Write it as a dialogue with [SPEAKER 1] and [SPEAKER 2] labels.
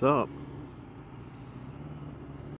[SPEAKER 1] What's up?